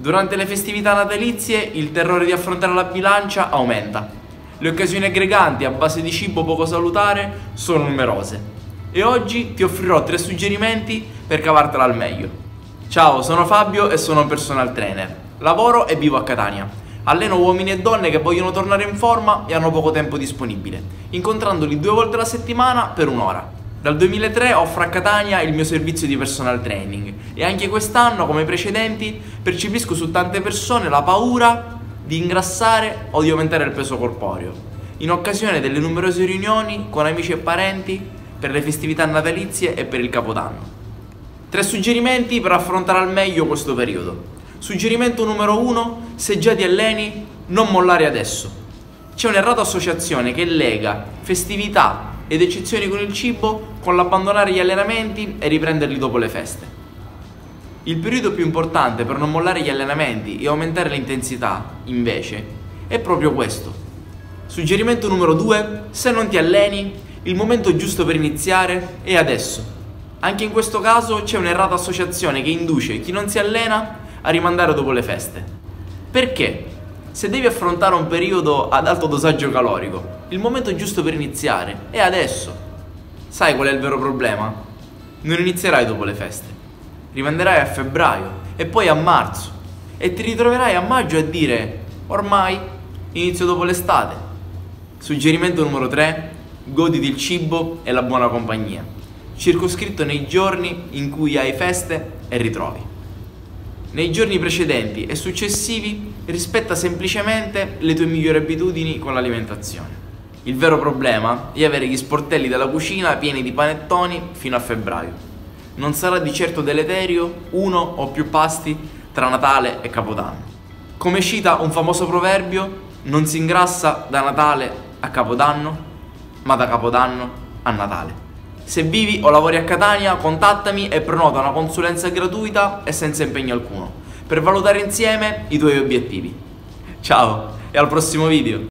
Durante le festività natalizie il terrore di affrontare la bilancia aumenta. Le occasioni aggreganti a base di cibo poco salutare sono numerose. E oggi ti offrirò tre suggerimenti per cavartela al meglio. Ciao, sono Fabio e sono un personal trainer. Lavoro e vivo a Catania. Alleno uomini e donne che vogliono tornare in forma e hanno poco tempo disponibile, incontrandoli due volte alla settimana per un'ora. Dal 2003 offro a Catania il mio servizio di personal training e anche quest'anno, come i precedenti, percepisco su tante persone la paura di ingrassare o di aumentare il peso corporeo, in occasione delle numerose riunioni con amici e parenti per le festività natalizie e per il Capodanno. Tre suggerimenti per affrontare al meglio questo periodo. Suggerimento numero uno, se già ti alleni, non mollare adesso. C'è un'errata associazione che lega festività ed eccezioni con il cibo con l'abbandonare gli allenamenti e riprenderli dopo le feste. Il periodo più importante per non mollare gli allenamenti e aumentare l'intensità, invece, è proprio questo. Suggerimento numero 2, se non ti alleni, il momento giusto per iniziare è adesso. Anche in questo caso c'è un'errata associazione che induce chi non si allena a rimandare dopo le feste. Perché? Se devi affrontare un periodo ad alto dosaggio calorico, il momento giusto per iniziare è adesso. Sai qual è il vero problema? Non inizierai dopo le feste. Rimanderai a febbraio e poi a marzo e ti ritroverai a maggio a dire ormai inizio dopo l'estate. Suggerimento numero 3, goditi il cibo e la buona compagnia, circoscritto nei giorni in cui hai feste e ritrovi. Nei giorni precedenti e successivi rispetta semplicemente le tue migliori abitudini con l'alimentazione. Il vero problema è avere gli sportelli della cucina pieni di panettoni fino a febbraio. Non sarà di certo deleterio uno o più pasti tra Natale e Capodanno. Come cita un famoso proverbio, non si ingrassa da Natale a Capodanno, ma da Capodanno a Natale. Se vivi o lavori a Catania, contattami e prenota una consulenza gratuita e senza impegno alcuno per valutare insieme i tuoi obiettivi. Ciao e al prossimo video!